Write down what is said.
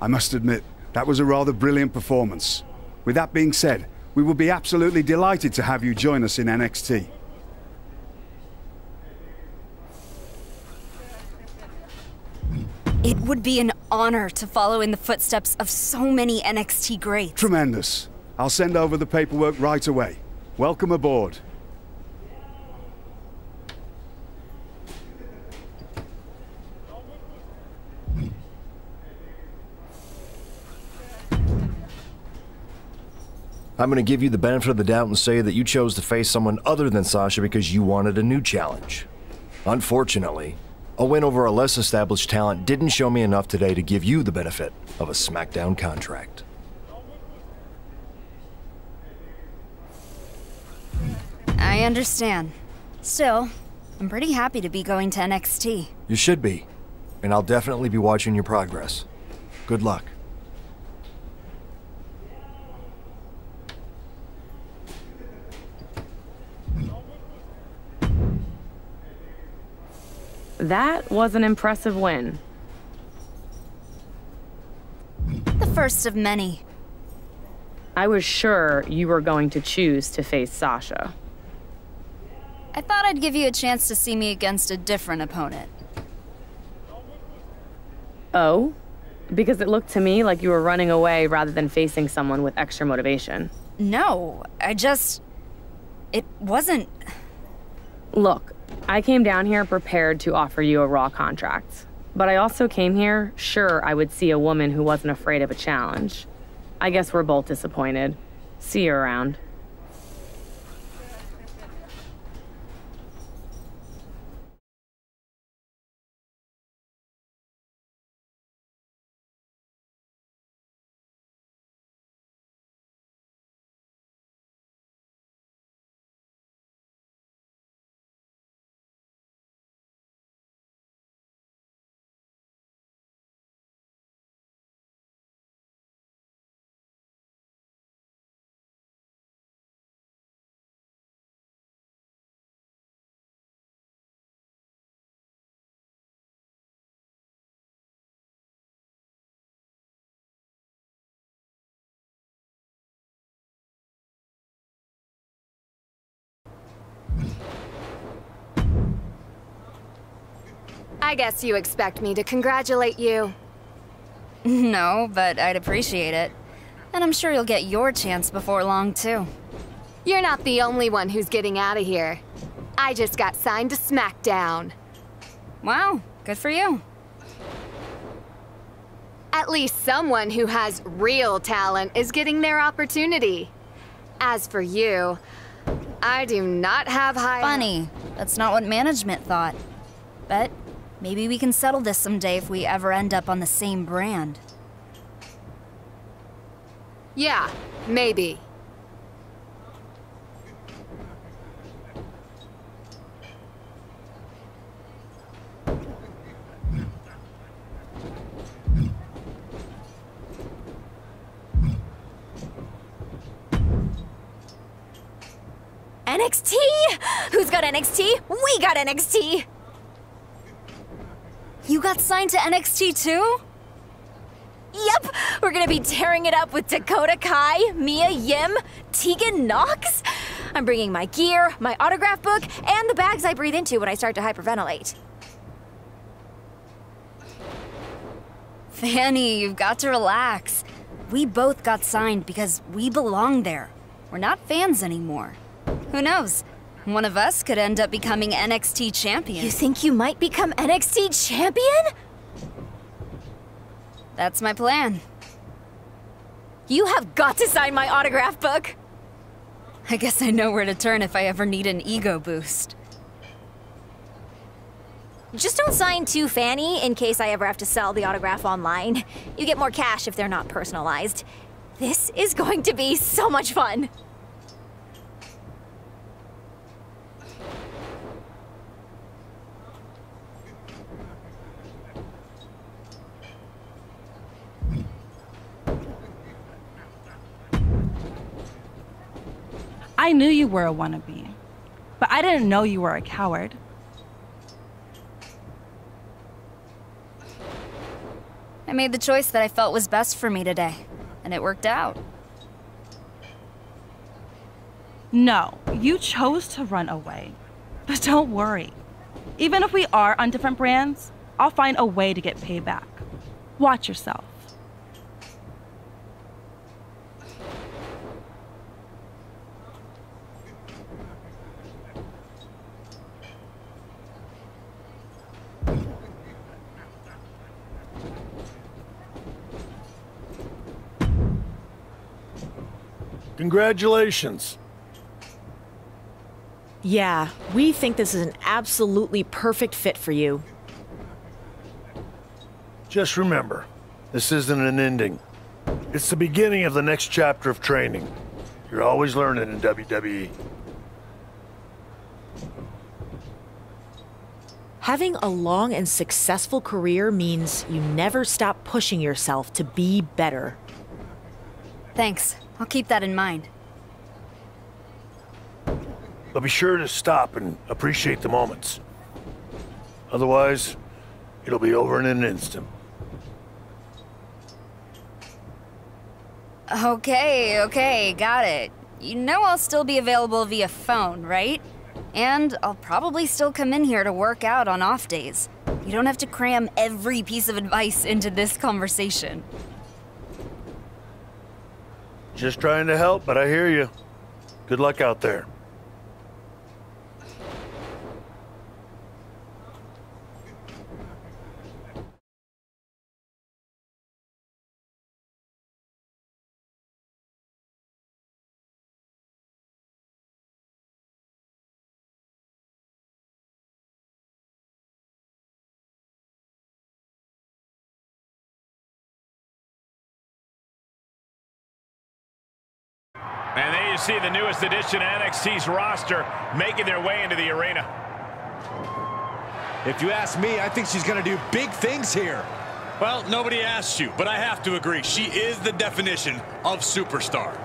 I must admit, that was a rather brilliant performance. With that being said, we will be absolutely delighted to have you join us in NXT. It would be an honor to follow in the footsteps of so many NXT greats. Tremendous. I'll send over the paperwork right away. Welcome aboard. I'm going to give you the benefit of the doubt and say that you chose to face someone other than Sasha because you wanted a new challenge. Unfortunately, a win over a less established talent didn't show me enough today to give you the benefit of a SmackDown contract. I understand. Still, I'm pretty happy to be going to NXT. You should be, and I'll definitely be watching your progress. Good luck. That was an impressive win. The first of many. I was sure you were going to choose to face Sasha. I thought I'd give you a chance to see me against a different opponent. Oh? Because it looked to me like you were running away rather than facing someone with extra motivation. No, I just. It wasn't. Look, I came down here prepared to offer you a Raw contract. But I also came here sure I would see a woman who wasn't afraid of a challenge. I guess we're both disappointed. See you around. I guess you expect me to congratulate you. No, but I'd appreciate it. And I'm sure you'll get your chance before long, too. You're not the only one who's getting out of here. I just got signed to SmackDown. Wow, good for you. At least someone who has real talent is getting their opportunity. As for you, I do not have high... Funny, that's not what management thought. But maybe we can settle this someday if we ever end up on the same brand. Yeah, maybe. NXT? Who's got NXT? We got NXT! You got signed to NXT too? Yep, we're gonna be tearing it up with Dakota Kai, Mia Yim, Tegan Nox. I'm bringing my gear, my autograph book, and the bags I breathe into when I start to hyperventilate. Fanny, you've got to relax. We both got signed because we belong there. We're not fans anymore. Who knows? One of us could end up becoming NXT champion. You think you might become NXT champion? That's my plan. You have got to sign my autograph book. I guess I know where to turn if I ever need an ego boost. Just don't sign too Fanny in case I ever have to sell the autograph online. You get more cash if they're not personalized. This is going to be so much fun. I knew you were a wannabe, but I didn't know you were a coward. I made the choice that I felt was best for me today, and it worked out. No, you chose to run away. But don't worry. Even if we are on different brands, I'll find a way to get payback. Watch yourself. Congratulations. Yeah, we think this is an absolutely perfect fit for you. Just remember, this isn't an ending. It's the beginning of the next chapter of training. You're always learning in WWE. Having a long and successful career means you never stop pushing yourself to be better. Thanks. I'll keep that in mind. But be sure to stop and appreciate the moments. Otherwise, it'll be over in an instant. Okay, okay, got it. You know I'll still be available via phone, right? And I'll probably still come in here to work out on off days. You don't have to cram every piece of advice into this conversation. Just trying to help, but I hear you. Good luck out there. And there you see the newest addition to NXT's roster making their way into the arena. If you ask me, I think she's going to do big things here. Well, nobody asked you, but I have to agree. She is the definition of superstar.